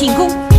进攻。